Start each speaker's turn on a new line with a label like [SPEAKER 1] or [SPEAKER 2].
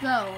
[SPEAKER 1] go.